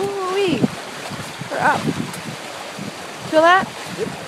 Ooh wee. We're up. Feel that? Yep.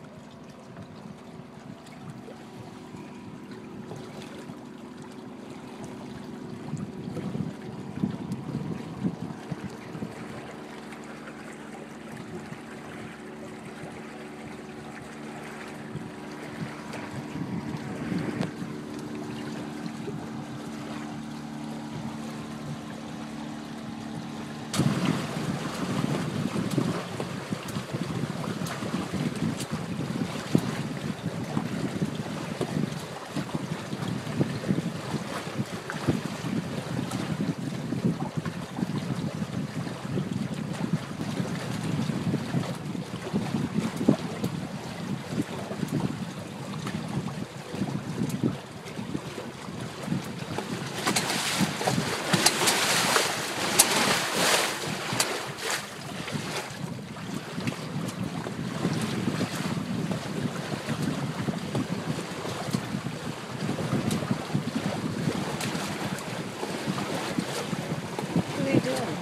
네.